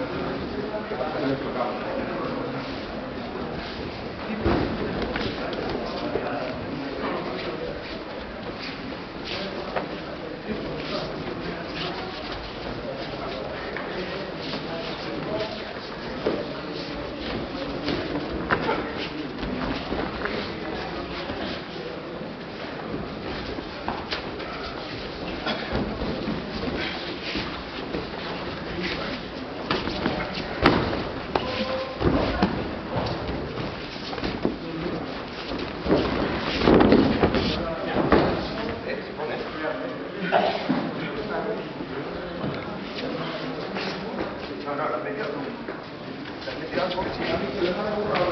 私の言うことは。No, no, la media no. La media no,